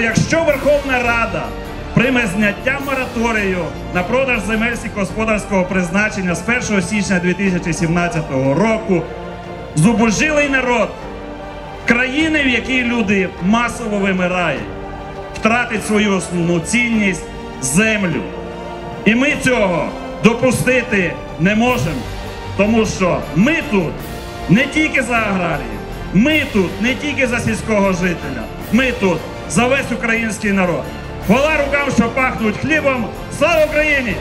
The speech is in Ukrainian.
Якщо Верховна Рада прийме зняття мораторію на продаж земель сільськогосподарського призначення з 1 січня 2017 року, зубожилий народ країни, в якій люди масово вимирають, втратить свою основну цінність землю. І ми цього допустити не можемо, тому що ми тут не тільки за аграріїв, ми тут не тільки за сільського жителя, ми тут за весь український народ. Хвала рукам, що пахнуть хлібом. Слава Україні!